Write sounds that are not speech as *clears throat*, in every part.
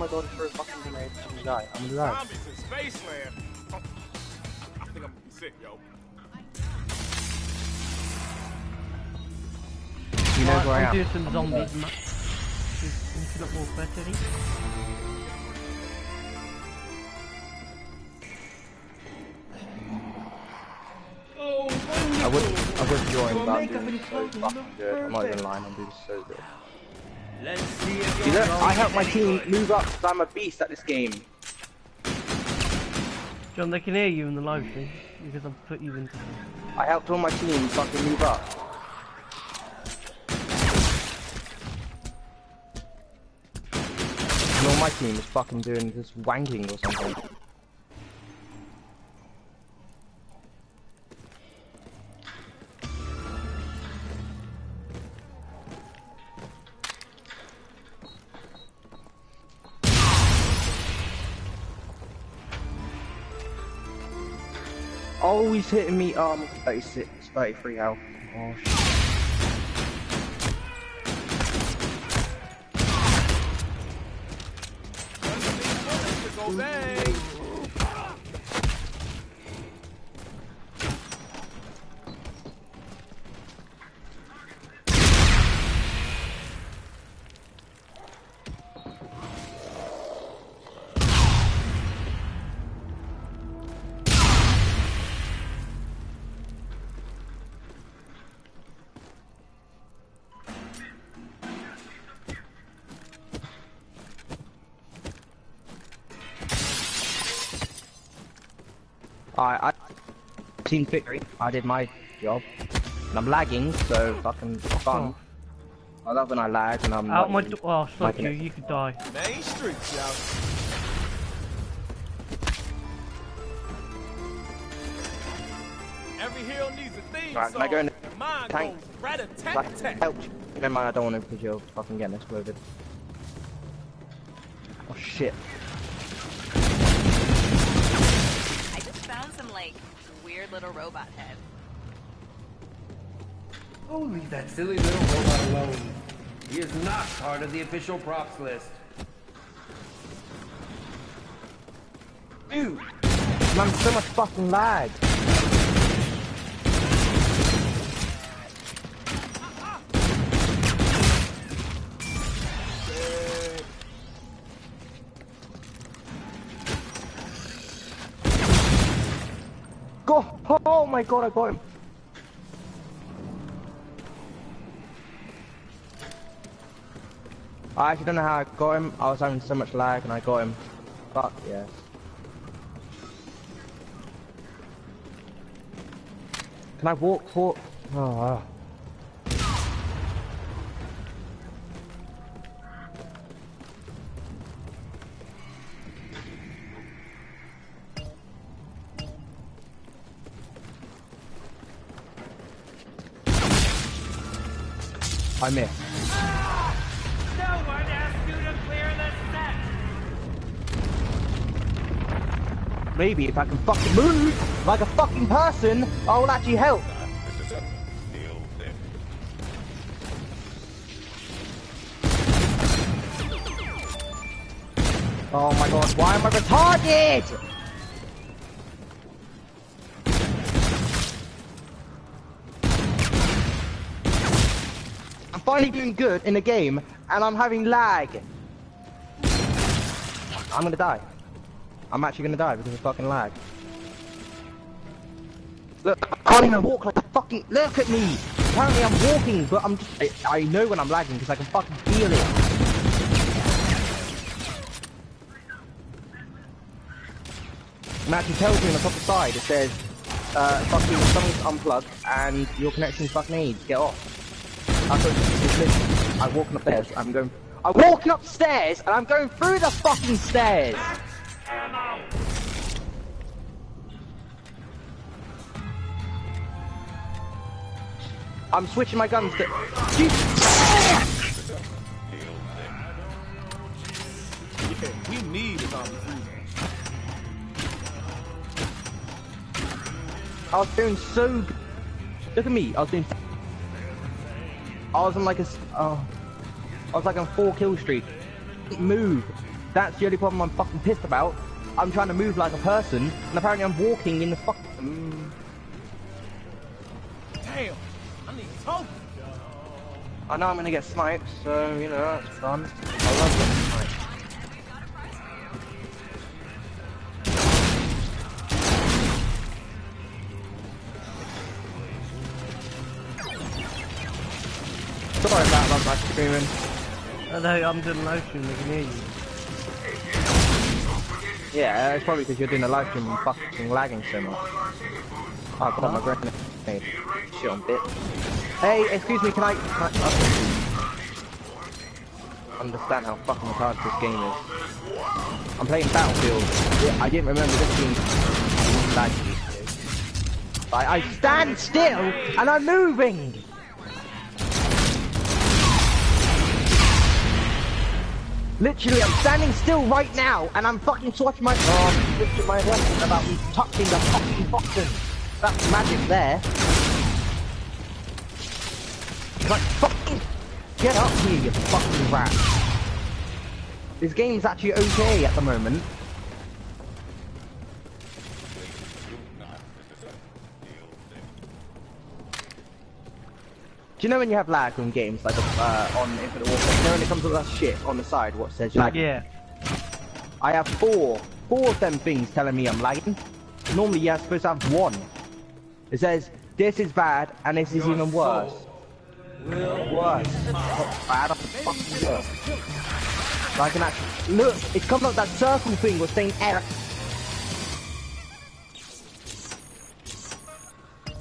my god, throw a fucking grenade. I'm gonna die. I'm gonna die. Zombies in Spaceland. Oh, I think I'm gonna be sick, yo. You know Right, who I I'm am. doing some zombies, Matt. Is Infinite Warfare 3. I would, I would join, but I'm doing so fucking good. I'm not even lying. I'm doing so good. Let's see if You know, I help my team move up because I'm a beast at this game. John, they can hear you in the live stream because I've put you into. I helped all my team fucking move up. And all my team is fucking doing this wanking or something. He's hitting me, um, 36, 33 health. Oh, shit. I, I, team victory. I did my job. And I'm lagging, so fucking fun. Oh. I love when I lag and I'm Out my not door. even- Oh, fuck you. it. You could die. Main streets, yo. Every hill needs a theme Alright, can I song. go in the and mine tank? goes rat Like, help. Never mind, I don't want to because you're fucking getting exploded. Oh shit. Like weird little robot head. Oh, leave that silly little robot alone. He is not part of the official props list. Dude! Man, so much fucking lag. My god, I got him. I actually don't know how I got him. I was having so much lag and I got him. Fuck yes. Can I walk for? Oh. I missed. No one asked you to clear the set. Maybe if I can fucking move like a fucking person, I will actually help. Oh my god, why am I retarded? Finally doing good in the game, and I'm having lag. I'm gonna die. I'm actually gonna die because of fucking lag. Look, I can't even walk like a fucking. Look at me! Apparently I'm walking, but I'm just. I, I know when I'm lagging because I can fucking feel it. Actually tells me on the top of the side, it says, uh, fucking something's unplugged and your connection's fucking AIDS, get off. What it's literally- I'm walking upstairs, I'm going. I'm walking upstairs and I'm going through the fucking stairs! I'm switching my guns to. We need zombie food. I was doing so. g- Look at me. I was doing. I was on like a. Oh, I was like on four kill streak. Move. That's the only problem I'm fucking pissed about. I'm trying to move like a person, and apparently I'm walking in the fuck. Mm, Damn, I need toast. I know I'm gonna get sniped, so you know that's fun. I love getting Know, I'm doing a live stream, I can hear you. Yeah, uh, it's probably because you're doing a live stream and fucking lagging so much. Oh, I got my grenade. Shit on bit. Hey, excuse me, can I... Can I. Understand how fucking hard this game is. I'm playing Battlefield. Yeah, I didn't remember this being laggy. I, I stand still and I'm moving! Literally, I'm standing still right now, and I'm fucking swatching my oh, switching my weapon about touching the fucking button. That's magic there. Like fucking get up here, you fucking rat. This game's actually okay at the moment. Do you know when you have lag on games like uh, on Infinite Warfare? You know when it comes to that shit on the side, what says lag? Yeah. I have four, four of them things telling me I'm lagging. Normally you're supposed to have one. It says, this is bad, and this is even worse. Worse. Not bad, I'm fucking worse. So I can actually, look, it's coming up that circle thing was saying error.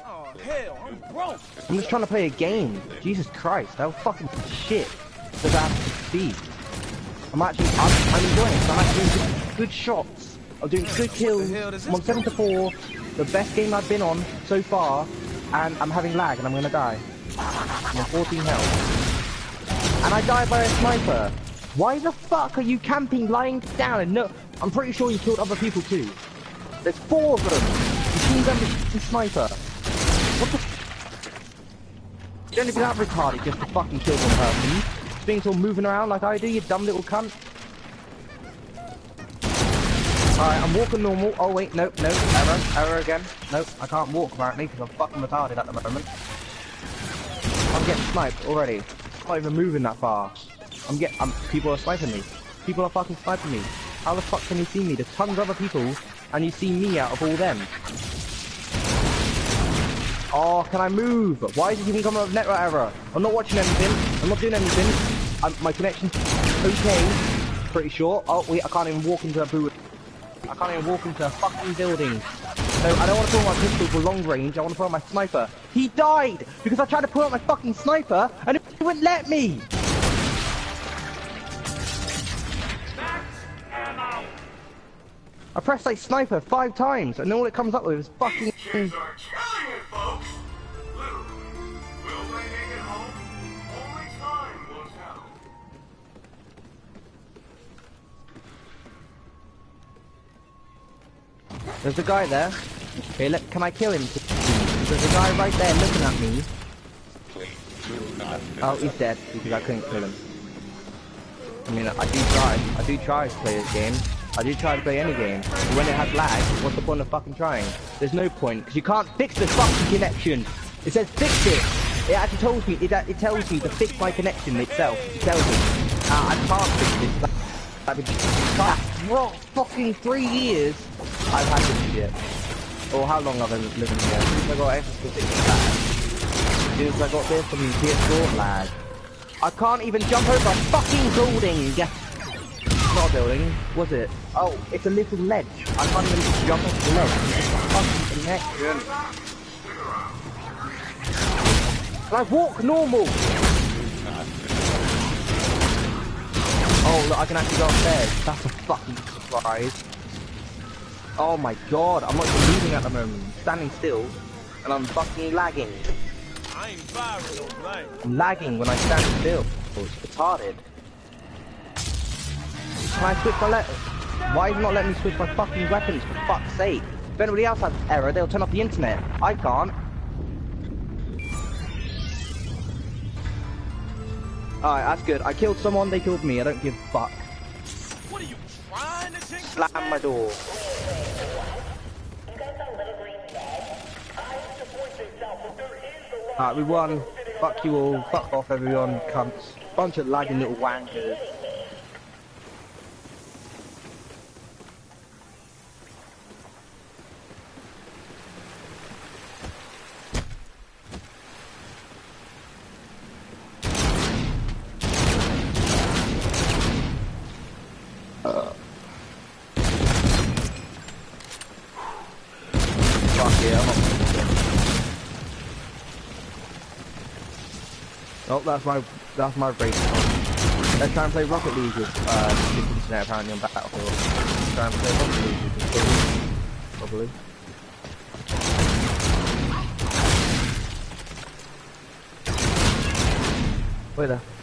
Oh hell, I'm broke. I'm just trying to play a game. Jesus Christ, how fucking shit does that have to succeed? I'm actually, I'm, I'm enjoying it. I'm actually doing good, good shots. I'm doing good kills. I'm on 7 to 4, the best game I've been on so far, and I'm having lag and I'm gonna die. I'm on 14 health. And I died by a sniper. Why the fuck are you camping lying down and no, I'm pretty sure you killed other people too. There's four of them. You see them with the sniper. You don't even have retarded just to fucking kill one person. Being all moving around like I do, you dumb little cunt. Alright, I'm walking normal. Oh wait, nope, nope, error, error again. Nope, I can't walk apparently because I'm fucking retarded at the moment. I'm getting sniped already. I'm not even moving that far. I'm get, I'm, people are sniping me. People are fucking sniping me. How the fuck can you see me? There's tons of other people, and you see me out of all them. Oh, can I move? Why is it even coming up with network error? I'm not watching anything. I'm not doing anything. I'm, my connection's okay. Pretty sure. Oh, wait, I can't even walk into a booth. I can't even walk into a fucking building. No, I don't want to pull my pistol for long range. I want to pull my sniper. He died because I tried to pull out my fucking sniper and it wouldn't let me. I pressed like sniper five times and all it comes up with is fucking. There's a guy there. Okay, let, can I kill him? There's a guy right there looking at me. Oh, he's dead because I couldn't kill him. I mean, I do try. I do try to play this game. I do try to play any game. But when it has lag, what's the point of fucking trying? There's no point because you can't fix the fucking connection. It says fix it. It actually tells me. It, it tells me to fix my connection itself. It tells me. Uh, I can't fix this. I've been fucking three years. I've had this shit. Or how long have I've been living here? Since I got Xbox 360 Since I got this from PS4 lag. I can't even jump over a fucking building. Not a building, was it? Oh, it's a little ledge. I can't even jump off the ledge. It's a fucking connection. And I walk normal. Oh, look, I can actually go upstairs. That's a fucking surprise. Oh my god, I'm not even moving at the moment. I'm standing still, and I'm fucking lagging. I ain't firing no blame. I'm lagging when I stand still. Oh, it's retarded. Can I switch my let? Why not letting me switch my fucking weapons for fuck's sake? If anybody else has error, they'll turn off the internet. I can't. Alright, that's good. I killed someone, they killed me. I don't give a fuck. What are you trying to Slam my door. Alright, we won. Fuck you all. Fuck off everyone. Cunts. Bunch of lagging little wankers. Yeah, I'm not. Oh, that's my that's my race. Let's try and play Rocket League with uh, internet apparently on Battlefield. And play Rocket League with the probably. Wait there.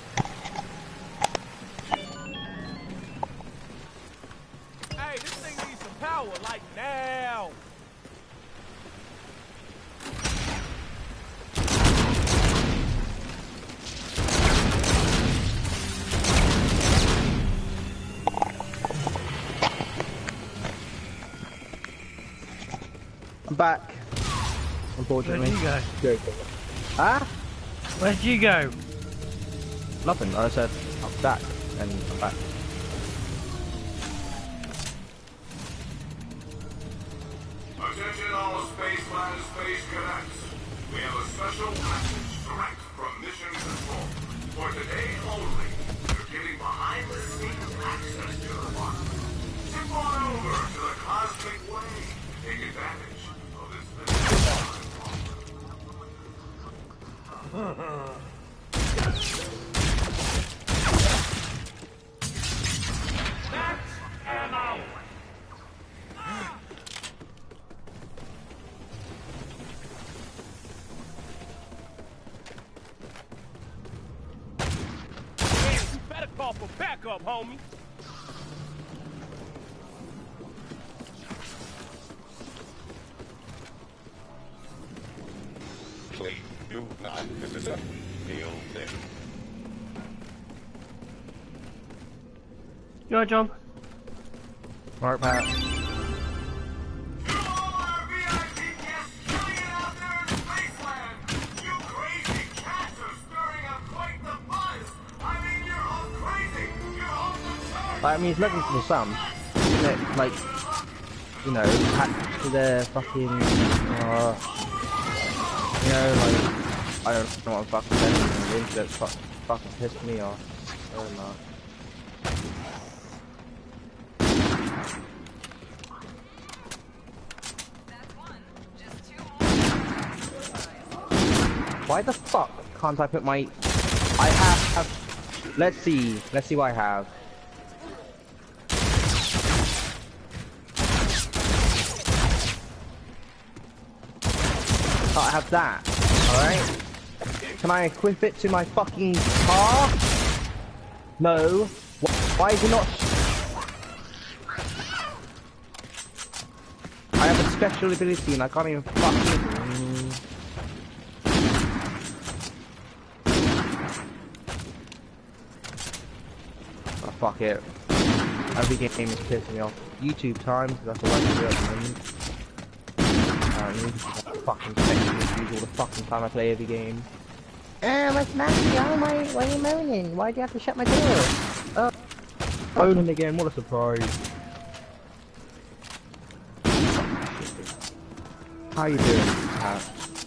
Where'd Unfortunately. you go? Good. Ah? Where'd you go? Nothing. I said I'm back and I'm back. Attention all Spaceland space cadets. We have a special message direct from Mission Control. For today only, you're getting behind-the-scenes access to the park. Zip on over better call for backup, homie. Buzz. I mean, you're all crazy. You're off the charts. Like, I mean, it's looking for some. Isn't it? Like, you know, hacked to their fucking. Uh, you know, like, I don't know what fucking saying. The internet fuck, fucking pissed me off two more. Why the fuck can't I put my? I have. have let's see. Let's see what I have. Oh, I have that. Alright. Can I equip it to my fucking car? No. Why is it not? I have a special ability and I can't even fucking. Oh, fuck it. Every game is pissing me off. YouTube time, that's all I can do at the moment. Fucking second use all the fucking time I play every game. Eh, my Smacky, why, why are you moaning? Why do you have to shut my door? Oh, moaning again, what a surprise. How you doing, Pat?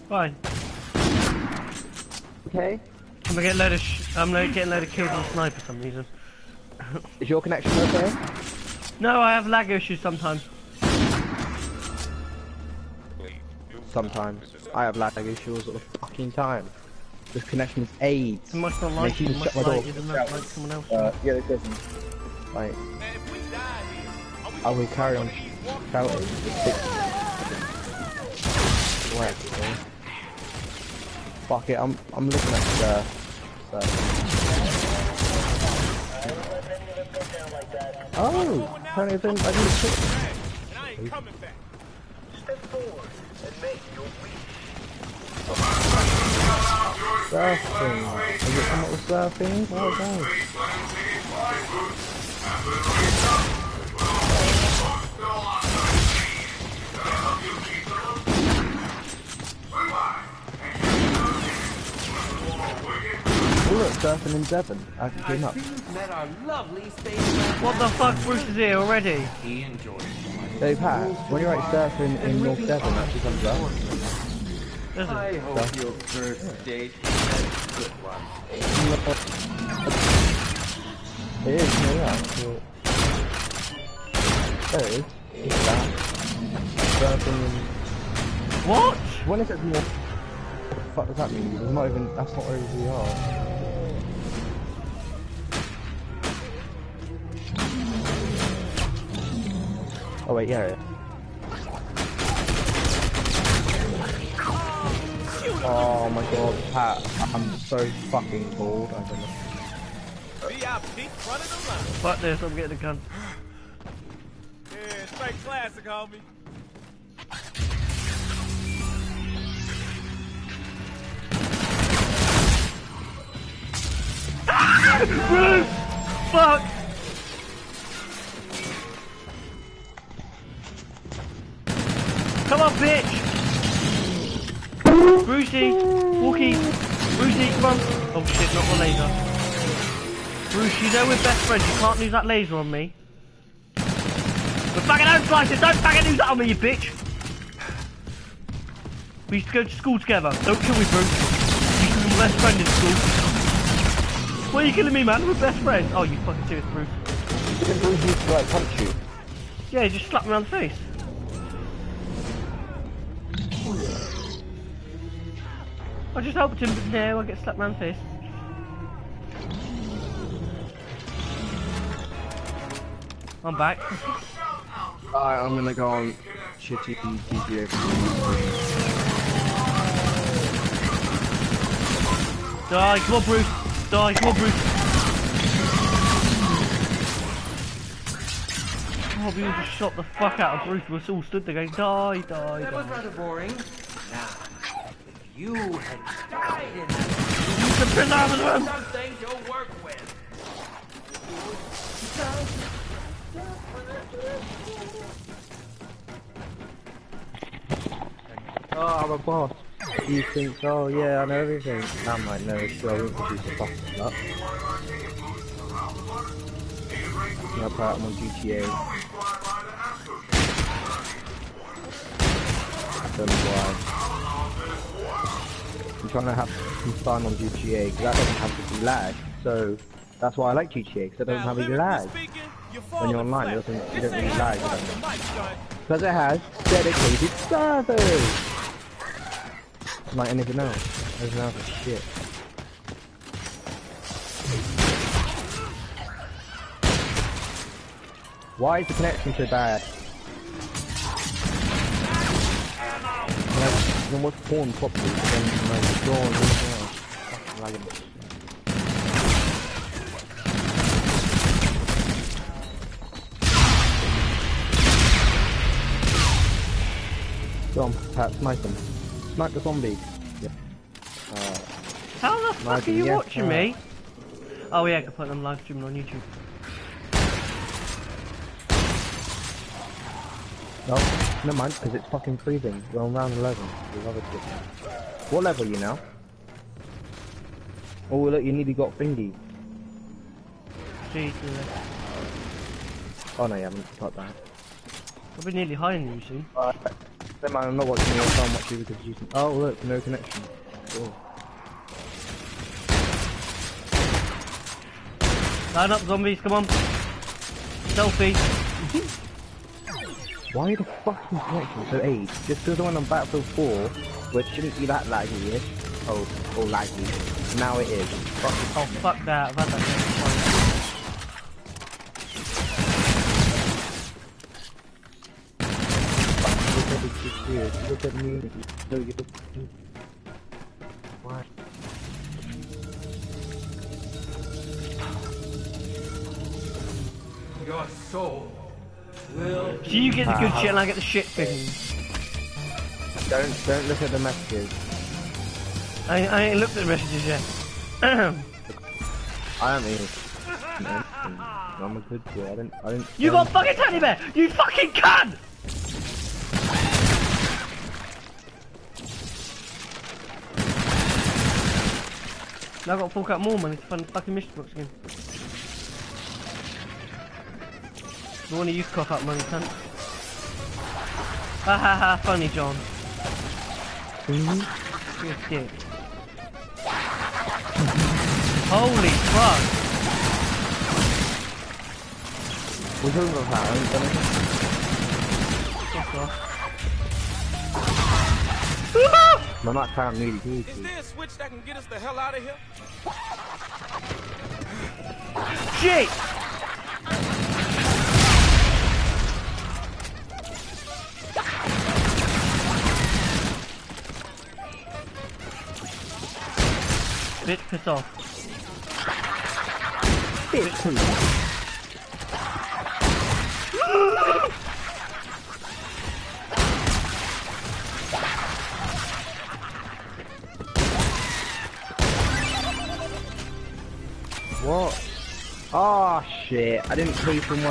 Fine. Okay. I'm gonna get a load of sh I'm gonna get a load of kills on sniper for some reason. Is your connection okay? No, I have lag issues sometimes. Sometimes. I have lag issues all the fucking time. This connection is AIDS. It must not like you, it shut must my like door. you, it must like someone else. Uh, yeah, it doesn't. Like, Man, if we die here, are we I gonna will carry on one of these walk- shouting. Where? okay. Fuck it, I'm I'm looking at the stuff. Oh, apparently I didn't, I didn't surfing. Has it come up with surfing? Oh, Oh look, surfing in Devon. I came up. What the fuck, Bruce is here already? He enjoys. Hey Pat, when you're out surfing in North Devon, that actually comes up. I hope your first date is a good one. No. It's that. Surfing. What? When is it more... What the fuck does that mean? It's not even... That's not where we are. Oh wait, yeah. yeah. Oh my god, Pat, I'm so fucking bored. I don't know. VIP front of. Fuck this, I'm getting a gun. Yeah, straight classic, homie. Bruce! *laughs* Fuck! Come on, bitch! Brucey! Wookie! Brucey, come on! Oh shit, not the laser. Bruce, you know we're best friends, you can't use that laser on me. But fucking don't slice it, don't fucking use that on me, you bitch! We used to go to school together. Don't kill me, Bruce. You used to be my best friend in school. Why are you killing me, man? We're best friends. Oh, you fucking serious, Bruce? Didn't Bruce used to like punch you? Yeah, he just slapped me on the face. I just helped him, but now I get slapped around the face. I'm back. Alright, I'm gonna go on shitty GTA. Die, come on, Bruce. Die, come on, Bruce. Oh, we all just shot the fuck out of Bruce. We're all stood there going, die, die, That was die. rather boring. Now, if you had died in that, Use the preservative! something to work with. Oh, I'm a boss. You think, oh yeah, I know everything. I might know, so I won't produce a fucking up. Yeah, Pat, I'm on GTA. Don't know why. I'm trying to have some fun on GTA, because that doesn't have to be lag. So, that's why I like GTA, because it doesn't have any lag. When you're online, it doesn't, you don't really lag. Because it has dedicated servers! Like anything else. Anything else is shit. Why is the connection so bad? You can watch porn properly, but then you know, the door and everything else. Fucking lagging. Go on, Pat, snipe. Snipe the zombie. Yep. Uh, How the fuck are you yes, watching uh, me? Oh yeah, I can put them live streaming on YouTube. no, never mind, because it's fucking freezing. We're on round 11. We love it. What level are you now? Oh, look, you nearly got thingy. Jesus. Oh, no, you haven't got that. I'll be nearly higher than you soon. Alright. Never mind, I'm not watching your phone watch you because you Oh, look, no connection. Cool. Line up, zombies, come on. Selfie. *laughs* Why the fucking connection so age? Just because the one on Battlefield 4, which shouldn't be that laggy-ish. Oh, or laggy. Now it is. Fucking Oh, fuck that. I've had that Look at this shit. Look at me. Look at the... Your soul will So you get the good shit and I get the shit things. Don't, don't look at the messages. I, I ain't looked at the messages yet. *clears throat* I don't even... I'm a good boy. I didn't... I didn't... you got fucking teddy bear! You fucking cunt! Now I've got to fork out more money to fund fucking mystery box again. The one of you cough up money, cunt. Ha ha ha, funny John. You're a dick. Holy fuck! We're talking about that, ain't done it? Fuck off. I'm not trying to really do Is there a switch that can get us the hell out of here? Shit! Bitch, piss off. What? Oh shit, I didn't pay for my...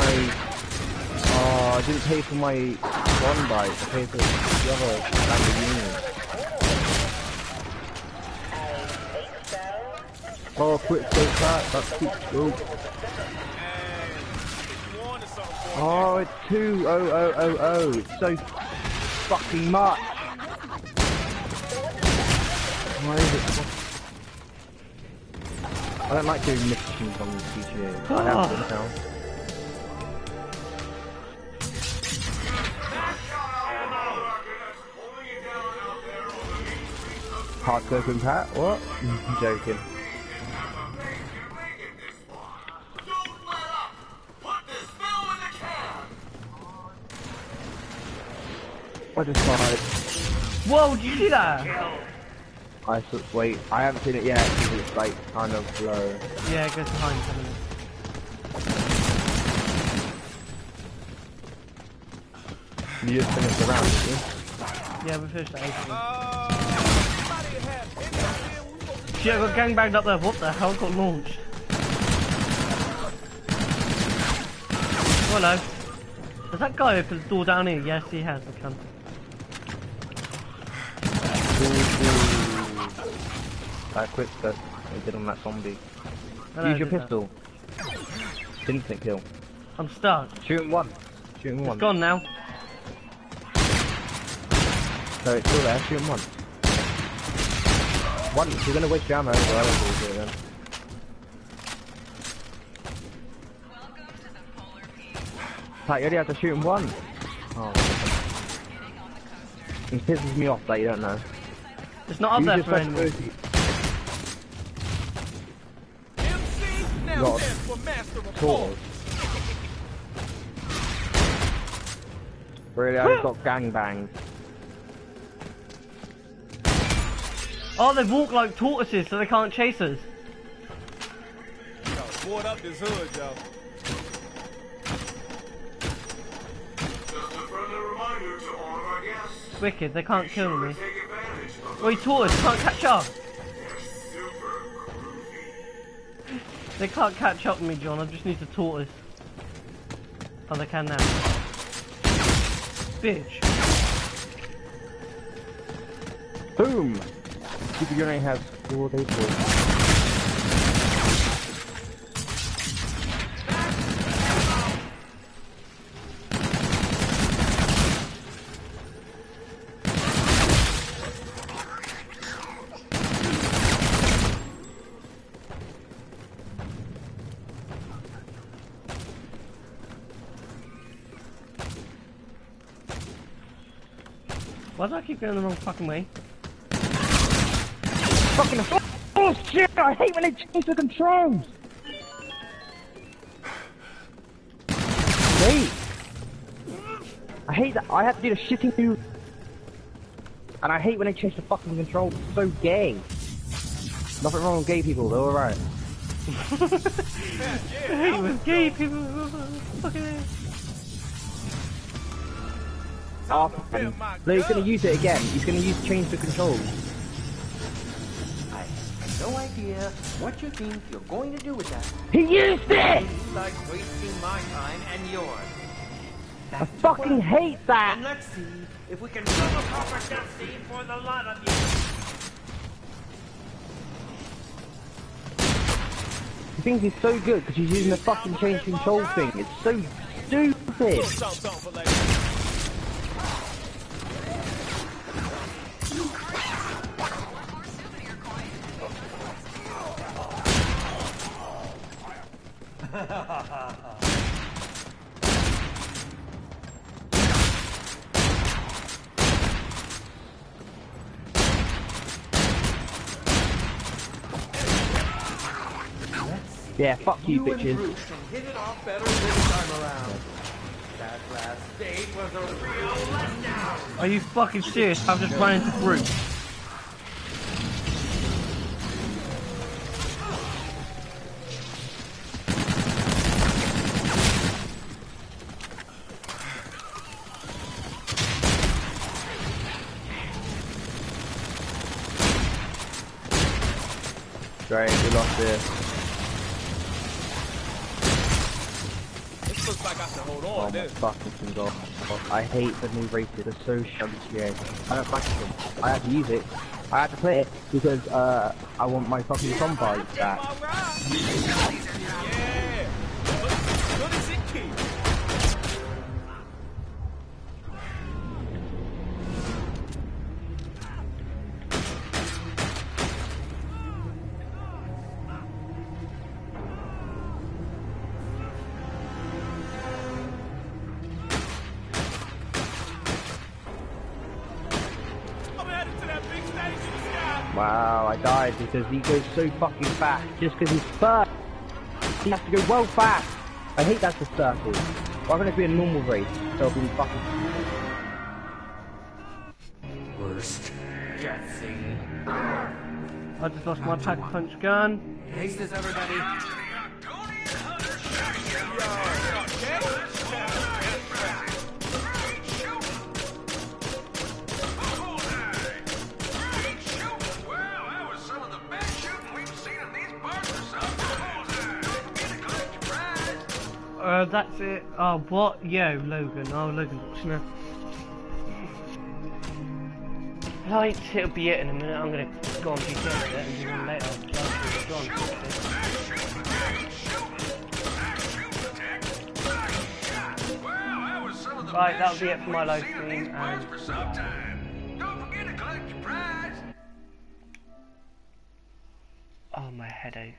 Oh, I didn't pay for my one bite, I paid for the other unit. Oh, quick save that, that's quick for Oh, it's two oh oh oh oh. It's so fucking much. Why is it? I don't like doing missions on GTA. I have to now. Hardcore compat? What? I'm *laughs* joking. I just died. Whoa, did you see that? I that? I s- wait. I haven't seen it yet because it's like kind of low. Yeah, it goes behind something. You just finished the round, didn't you? Yeah, we finished at 18. Uh, somebody had any idea we supposed to Shit, I got gangbanged up there. What the hell got launched? Hello. Has that guy opened the door down here? Yes, he has. The cunt. That quick stuff they did on that zombie. I Use your pistol. that. Instant kill. I'm stuck. Shooting one. Shooting him It's one. gone now. No, it's still there. Shoot him one. One. You're gonna waste your ammo. Well, I don't do it then. Pat, you only have to shoot him one. Oh. It pisses me off that you don't know. It's not up You there for anyone. Thirty- MC now Got stands for master of Tools. Really, I just got gangbanged. Oh, they walk like tortoises, so they can't chase us. Yo, board up this hood, yo. Just a friendly reminder to all of our guests. Wicked, they can't kill me. Take advantage of Wait, tortoise, can't catch up. They can't catch up with me, John. I just need the tortoise. Oh, they can now. Bitch. Boom! Super Grenade has four day keep going the wrong fucking way? Fucking the. oh shit! I hate when they change the controls. Wait. I hate that. I have to do the shitting move. And I hate when they change the fucking controls. It's so gay. Nothing wrong with gay people. They're alright. *laughs* I hate when gay people. *laughs* Fucking hell. Oh, feel my so he's gonna use it again. He's gonna use change the controls. I have no idea what you think you're going to do with that. He used it. You like wasting my time and yours. I fucking hate that. And let's see if we can build a proper death for the lot of you. He thinks he's so good because he's using the fucking change control thing. It's so stupid. Yeah, fuck you, You bitches. Hit it off better this time around. That last date was a real letdown. Are you fucking serious? I've just run into Bruce. Great, we lost this. This looks like I can hold Oh on. my This. fucking god. I hate the new races, they're so shumpy. I don't like them. I had to use it. I had to play it because uh, I want my fucking zombies back. Yeah. Good, good as it. Because he goes so fucking fast just because he's first. He has to go well fast. I hate that's the circle. Why can't it be a normal race? So it'll be fucking. Worst guessing. I just lost my pack punch gun. Taste this, everybody. Uh, that's it. Oh, what? Yo, Logan. Oh, Logan. Snap. Right, it'll be it in a minute. I'm gonna go on GTA with it and do one later. Right, that'll be it for my live stream. And oh, my headache.